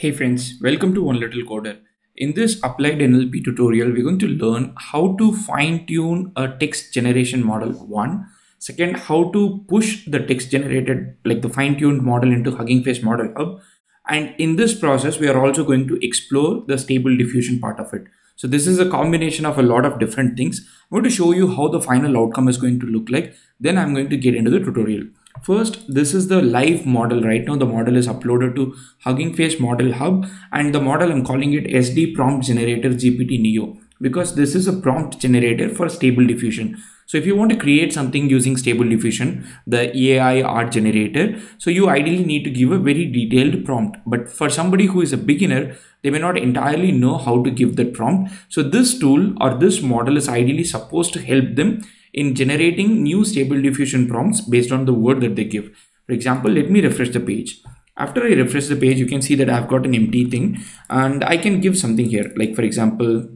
Hey friends, welcome to One Little Coder. In this applied NLP tutorial, we're going to learn how to fine tune a text generation model. One, second, how to push the text generated, like the fine tuned model into Hugging Face Model Hub. And in this process, we are also going to explore the stable diffusion part of it. So this is a combination of a lot of different things. I'm going to show you how the final outcome is going to look like. Then I'm going to get into the tutorial. First, this is the live model right now. The model is uploaded to Hugging Face Model Hub and the model I'm calling it SD Prompt Generator GPT Neo because this is a prompt generator for stable diffusion. So if you want to create something using stable diffusion, the AI art generator, so you ideally need to give a very detailed prompt. But for somebody who is a beginner, they may not entirely know how to give that prompt. So this tool or this model is ideally supposed to help them in generating new stable diffusion prompts based on the word that they give. For example, let me refresh the page. After I refresh the page, you can see that I've got an empty thing and I can give something here. Like for example,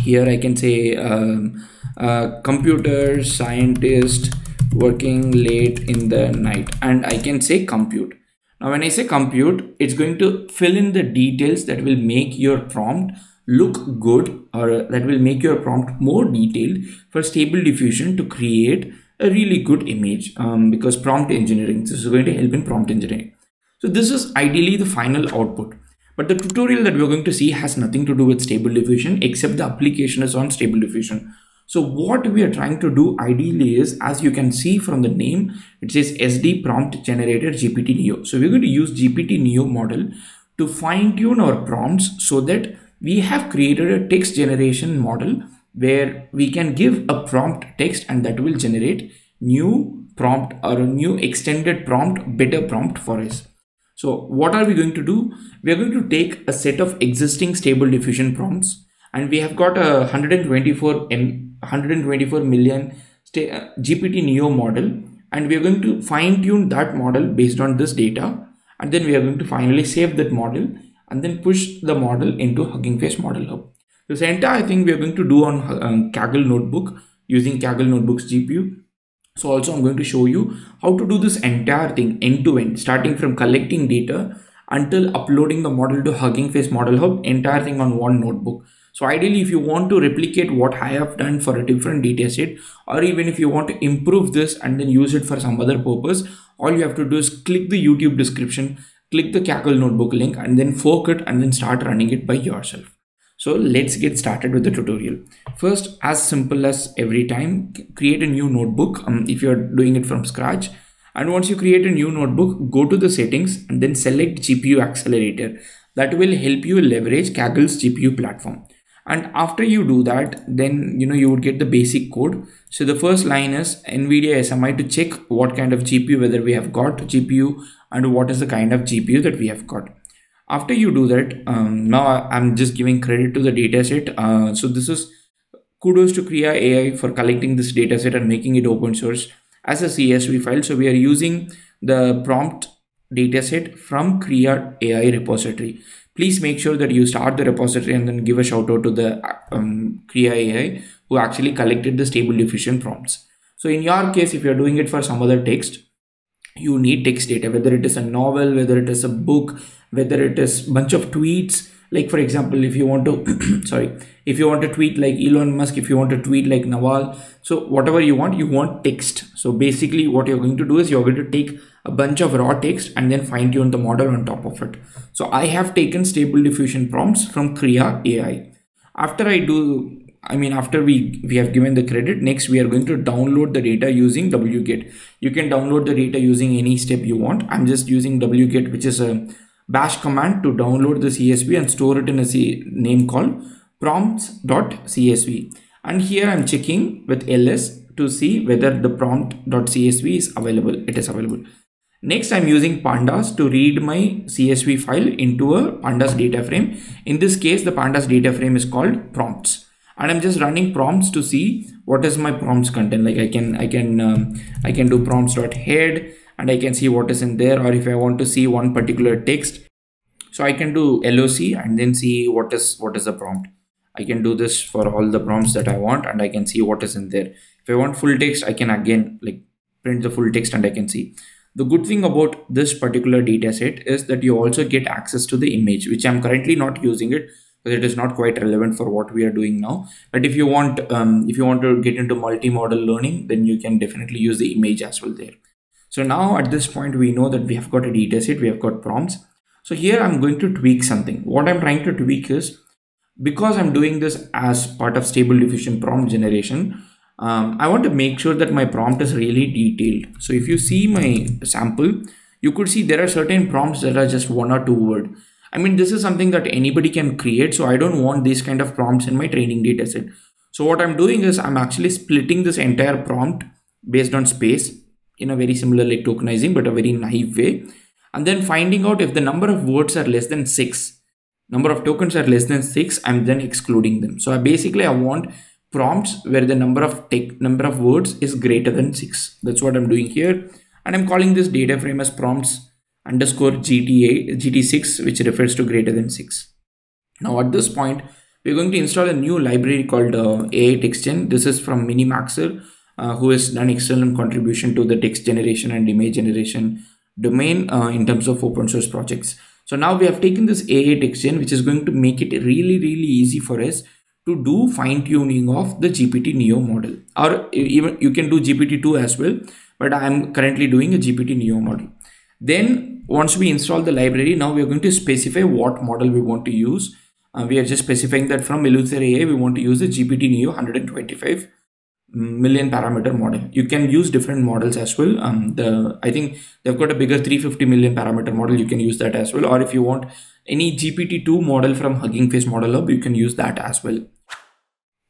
here I can say um, uh, computer scientist working late in the night and I can say compute. Now when I say compute, it's going to fill in the details that will make your prompt look good or that will make your prompt more detailed for stable diffusion to create a really good image um, because prompt engineering this is going to help in prompt engineering. So this is ideally the final output. But the tutorial that we're going to see has nothing to do with stable diffusion except the application is on stable diffusion. So what we are trying to do ideally is as you can see from the name it says sd prompt generator gpt neo. So we're going to use gpt neo model to fine tune our prompts so that we have created a text generation model where we can give a prompt text and that will generate new prompt or a new extended prompt better prompt for us. So what are we going to do? We are going to take a set of existing stable diffusion prompts and we have got a 124 m 124 million uh, gpt neo model and we are going to fine tune that model based on this data and then we are going to finally save that model and then push the model into Hugging Face Model Hub. This entire thing we are going to do on um, Kaggle Notebook using Kaggle Notebook's GPU. So also I'm going to show you how to do this entire thing end to end, starting from collecting data until uploading the model to Hugging Face Model Hub, entire thing on one notebook. So ideally, if you want to replicate what I have done for a different data set, or even if you want to improve this and then use it for some other purpose, all you have to do is click the YouTube description click the Kaggle notebook link and then fork it and then start running it by yourself. So let's get started with the tutorial. First, as simple as every time, create a new notebook um, if you're doing it from scratch. And once you create a new notebook, go to the settings and then select GPU accelerator. That will help you leverage Kaggle's GPU platform. And after you do that, then you know you would get the basic code. So the first line is NVIDIA SMI to check what kind of GPU, whether we have got GPU and what is the kind of GPU that we have got. After you do that, um, now I'm just giving credit to the dataset. Uh, so this is kudos to Krea AI for collecting this dataset and making it open source as a CSV file. So we are using the prompt dataset from Krea AI repository. Please make sure that you start the repository and then give a shout out to the um, Krea AI who actually collected the stable diffusion prompts. So in your case, if you're doing it for some other text, you need text data whether it is a novel whether it is a book whether it is bunch of tweets like for example if you want to sorry if you want to tweet like elon musk if you want to tweet like naval so whatever you want you want text so basically what you're going to do is you're going to take a bunch of raw text and then fine tune the model on top of it so i have taken stable diffusion prompts from krea ai after i do I mean, after we, we have given the credit, next we are going to download the data using wget. You can download the data using any step you want. I'm just using wget, which is a bash command to download the CSV and store it in a C name called prompts.csv. And here I'm checking with ls to see whether the prompt.csv is available. It is available. Next, I'm using pandas to read my CSV file into a pandas data frame. In this case, the pandas data frame is called prompts. And i'm just running prompts to see what is my prompts content. Like i can i can um, i can do prompts dot head and i can see what is in there or if i want to see one particular text. So i can do loc and then see what is what is the prompt. I can do this for all the prompts that i want and i can see what is in there. If i want full text i can again like print the full text and i can see The good thing about this particular data set is that you also get access to the image, which I'm currently not using it because it is not quite relevant for what we are doing now. But if you want, um, if you want to get into multi-model learning, then you can definitely use the image as well there. So now at this point, we know that we have got a data set, we have got prompts. So here I'm going to tweak something. What I'm trying to tweak is because I'm doing this as part of stable diffusion prompt generation, um, I want to make sure that my prompt is really detailed. So if you see my sample, you could see there are certain prompts that are just one or two word. I mean, this is something that anybody can create. So I don't want these kind of prompts in my training data set. So what I'm doing is I'm actually splitting this entire prompt based on space in a very similar like tokenizing, but a very naive way. And then finding out if the number of words are less than six, number of tokens are less than six, I'm then excluding them. So I basically, I want prompts where the number of take number of words is greater than six. That's what I'm doing here. And I'm calling this data frame as prompts underscore GTA, GT6, which refers to greater than 6. Now at this point, we're going to install a new library called uh, AI TextGen. This is from minimaxir, uh, who has done excellent contribution to the text generation and image generation domain uh, in terms of open source projects. So now we have taken this AI TextGen, which is going to make it really, really easy for us to do fine tuning of the GPT Neo model, or even you can do GPT-2 as well. But I'm currently doing a GPT Neo model. Then once we install the library, now we are going to specify what model we want to use. Uh, we are just specifying that from Eleuther AI, we want to use the GPT Neo 125 million parameter model. You can use different models as well. Um, the I think they've got a bigger 350 million parameter model. You can use that as well. Or if you want any GPT-2 model from Hugging Face Model Hub, you can use that as well.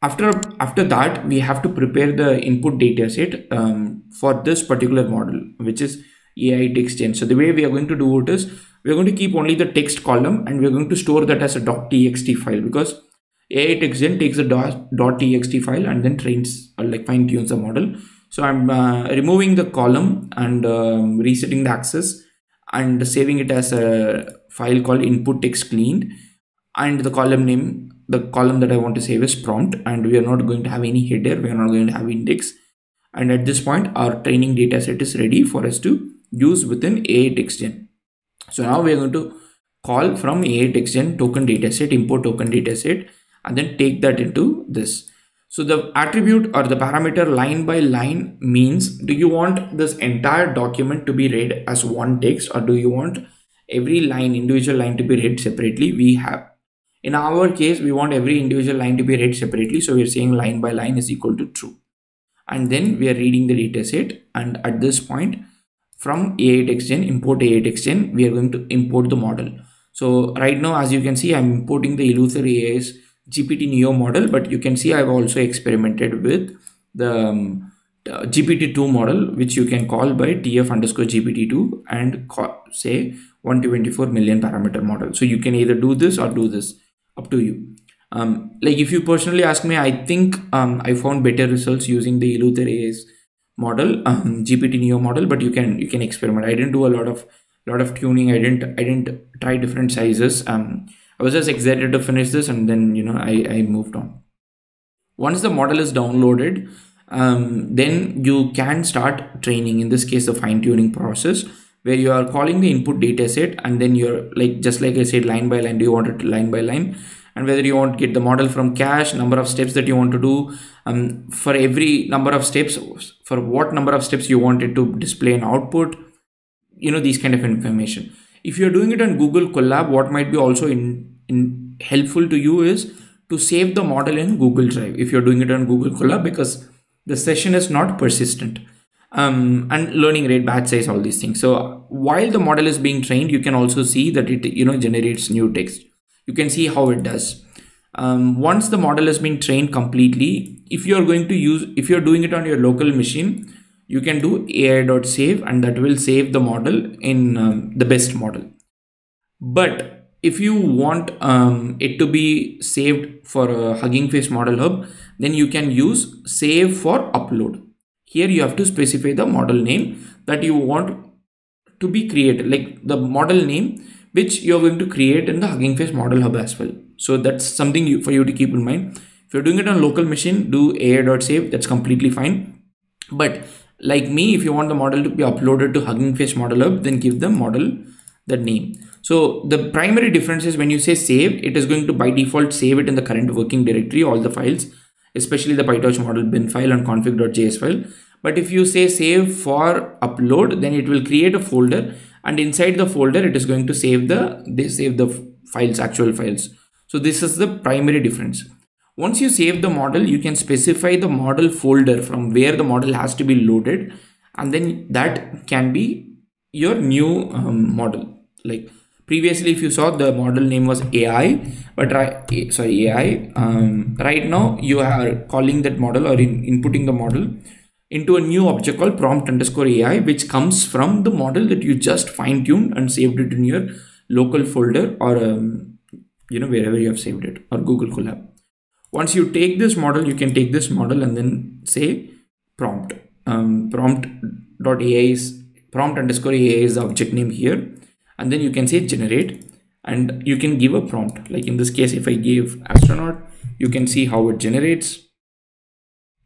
After after that, we have to prepare the input data set um, for this particular model, which is AI TextGen. So the way we are going to do it is we're going to keep only the text column and we're going to store that as a .txt file because AI TextGen takes a .txt file and then trains or like fine tunes the model. So I'm uh, removing the column and um, resetting the access and saving it as a file called input text cleaned and the column name the column that I want to save is prompt and we are not going to have any header we are not going to have index and at this point our training data set is ready for us to use within AI TextGen. So now we are going to call from AI TextGen token dataset, import token dataset, and then take that into this. So the attribute or the parameter line by line means do you want this entire document to be read as one text or do you want every line, individual line to be read separately? We have. In our case, we want every individual line to be read separately. So we're saying line by line is equal to true. And then we are reading the dataset. And at this point, from AI TextGen, import AI TextGen, we are going to import the model. So right now, as you can see, I'm importing the Eleuther AI's GPT Neo model, but you can see I've also experimented with the um, GPT-2 model, which you can call by TF underscore GPT-2 and call, say 124 million parameter model. So you can either do this or do this up to you. Um, like if you personally ask me, I think um, I found better results using the Eleuther AI's model um, gpt neo model but you can you can experiment. I didn't do a lot of lot of tuning. I didn't i didn't try different sizes. Um i was just excited to finish this and then you know i i moved on. Once the model is downloaded um, then you can start training in this case the fine tuning process where you are calling the input data set and then you're like just like i said line by line do you want it line by line? And whether you want to get the model from cache number of steps that you want to do um, for every number of steps for what number of steps you want it to display an output you know these kind of information. If you're doing it on google colab what might be also in, in helpful to you is to save the model in google drive if you're doing it on google colab because the session is not persistent um, and learning rate batch size all these things. So while the model is being trained you can also see that it you know generates new text. You can see how it does. Um, once the model has been trained completely if you're going to use if you're doing it on your local machine you can do ai.save and that will save the model in um, the best model. But if you want um, it to be saved for a hugging face model hub then you can use save for upload here you have to specify the model name that you want to be created like the model name which you're going to create in the Hugging Face Model Hub as well. So that's something you, for you to keep in mind. If you're doing it on local machine, do AI.save, that's completely fine. But like me if you want the model to be uploaded to hugging face model hub then give the model the name so the primary difference is when you say save it is going to by default save it in the current working directory all the files especially the pytorch model bin file and config.js file. But if you say save for upload then it will create a folder and inside the folder it is going to save the they save the files actual files. So this is the primary difference. Once you save the model you can specify the model folder from where the model has to be loaded and then that can be your new um, model. Like previously if you saw the model name was ai but right sorry ai um, right now you are calling that model or in, inputting the model into a new object called prompt underscore AI, which comes from the model that you just fine tuned and saved it in your local folder or, um, you know, wherever you have saved it or Google Colab. Once you take this model, you can take this model and then say prompt. Um, prompt.ai is prompt underscore AI is the object name here. And then you can say generate and you can give a prompt. Like in this case, if I give astronaut, you can see how it generates.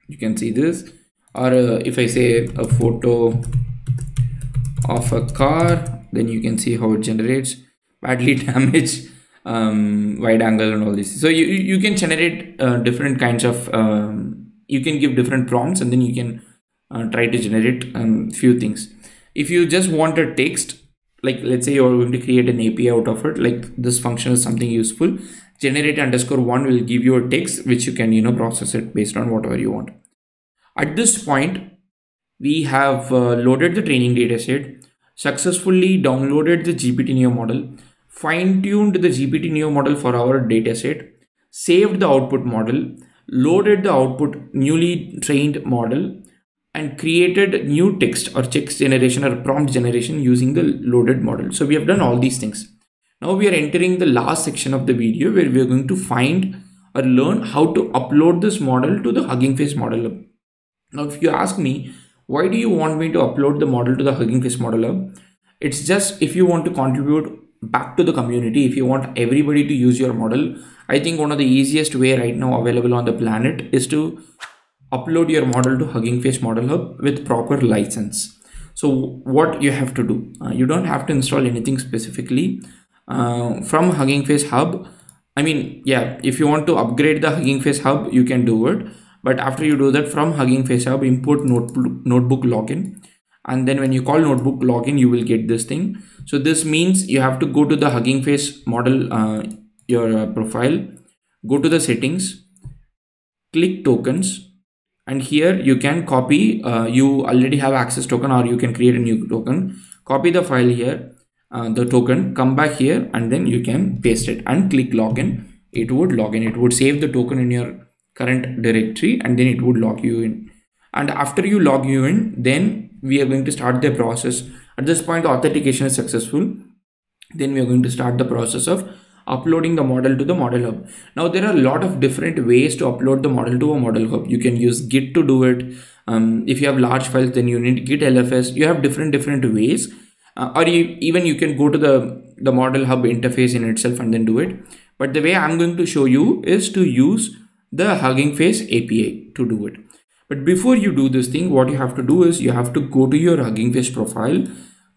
You can see this or uh, if I say a photo of a car then you can see how it generates badly damaged um, wide angle and all this so you, you can generate uh, different kinds of um, you can give different prompts and then you can uh, try to generate um, few things if you just want a text like let's say you're going to create an API out of it like this function is something useful. Generate underscore one will give you a text which you can you know process it based on whatever you want. At this point, we have uh, loaded the training dataset, successfully downloaded the GPT-Neo model, fine-tuned the GPT-Neo model for our dataset, saved the output model, loaded the output newly trained model, and created new text or text generation or prompt generation using the loaded model. So we have done all these things. Now we are entering the last section of the video where we are going to find or learn how to upload this model to the Hugging Face model now, if you ask me, why do you want me to upload the model to the Hugging Face Model Hub? It's just if you want to contribute back to the community, if you want everybody to use your model, I think one of the easiest way right now available on the planet is to upload your model to Hugging Face Model Hub with proper license. So what you have to do, uh, you don't have to install anything specifically uh, from Hugging Face Hub. I mean, yeah, if you want to upgrade the Hugging Face Hub, you can do it but after you do that from Hugging Face Hub, import notebook, notebook login. And then when you call notebook login, you will get this thing. So this means you have to go to the Hugging Face model, uh, your profile, go to the settings, click tokens. And here you can copy, uh, you already have access token or you can create a new token. Copy the file here, uh, the token, come back here and then you can paste it and click login. It would login, it would save the token in your current directory and then it would log you in and after you log you in then we are going to start the process at this point the authentication is successful then we are going to start the process of uploading the model to the model hub. Now there are a lot of different ways to upload the model to a model hub. You can use git to do it. Um, if you have large files then you need git lfs you have different different ways. Uh, or you, even you can go to the the model hub interface in itself and then do it. But the way i'm going to show you is to use the Hugging Face API to do it. But before you do this thing, what you have to do is you have to go to your Hugging Face profile,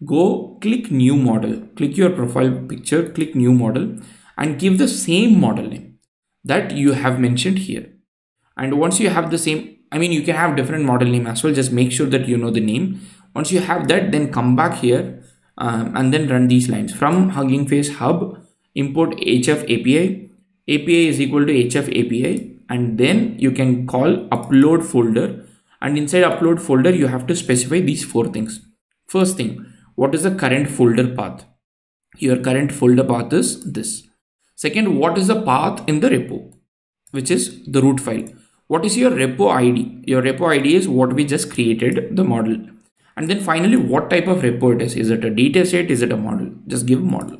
go click new model, click your profile picture, click new model and give the same model name that you have mentioned here. And once you have the same, I mean, you can have different model name as well. Just make sure that you know the name. Once you have that, then come back here um, and then run these lines from Hugging Face Hub, import HF API. API is equal to HF API and then you can call upload folder and inside upload folder you have to specify these four things first thing what is the current folder path your current folder path is this second what is the path in the repo which is the root file? What is your repo id your repo id is what we just created the model. And then finally what type of repo it is? Is it a data set? Is it a model? Just give model.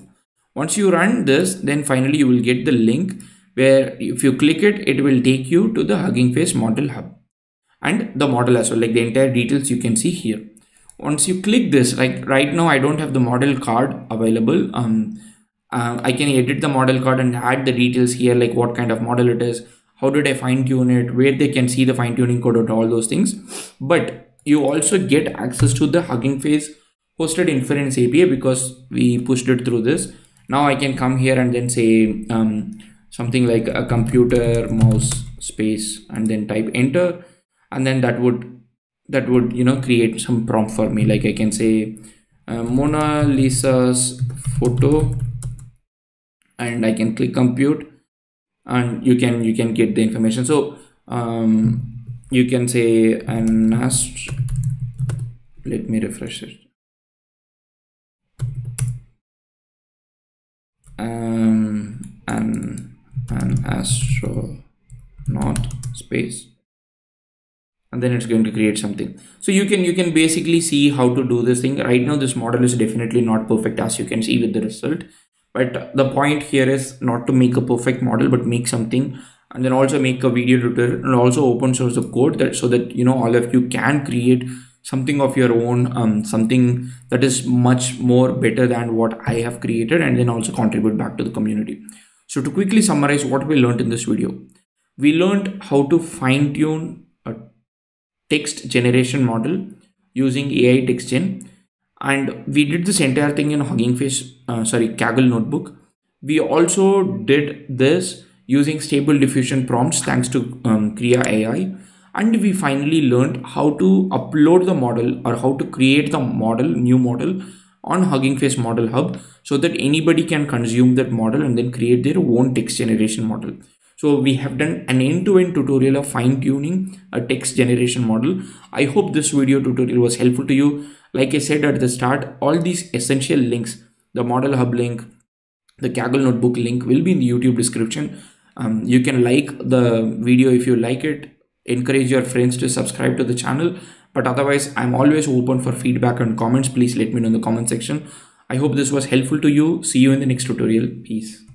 Once you run this then finally you will get the link where if you click it, it will take you to the Hugging Face model hub and the model as well, like the entire details you can see here. Once you click this, like right now, I don't have the model card available. Um, uh, I can edit the model card and add the details here, like what kind of model it is, how did I fine tune it, where they can see the fine tuning code or all those things. But you also get access to the Hugging Face hosted inference API because we pushed it through this. Now I can come here and then say um, something like a computer mouse space and then type enter and then that would that would you know create some prompt for me like I can say uh, Mona Lisa's photo and I can click compute and you can you can get the information. So um, you can say an ast let me refresh it. Um an an astronaut space. And then it's going to create something. So you can you can basically see how to do this thing. Right now this model is definitely not perfect as you can see with the result but the point here is not to make a perfect model but make something and then also make a video tutorial and also open source the code that so that you know all of you can create something of your own um, something that is much more better than what i have created and then also contribute back to the community. So to quickly summarize what we learned in this video. We learned how to fine tune a text generation model using ai text gen and we did this entire thing in hugging face uh, sorry kaggle notebook we also did this using stable diffusion prompts thanks to um, Krea AI. And we finally learned how to upload the model or how to create the model, new model on Hugging Face Model Hub so that anybody can consume that model and then create their own text generation model. So we have done an end-to-end -end tutorial of fine-tuning a text generation model. I hope this video tutorial was helpful to you. Like I said at the start, all these essential links, the model hub link, the Kaggle notebook link will be in the YouTube description. Um, you can like the video if you like it. Encourage your friends to subscribe to the channel. But otherwise i'm always open for feedback and comments. Please let me know in the comment section. I hope this was helpful to you. See you in the next tutorial. Peace